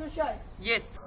Включай. Есть.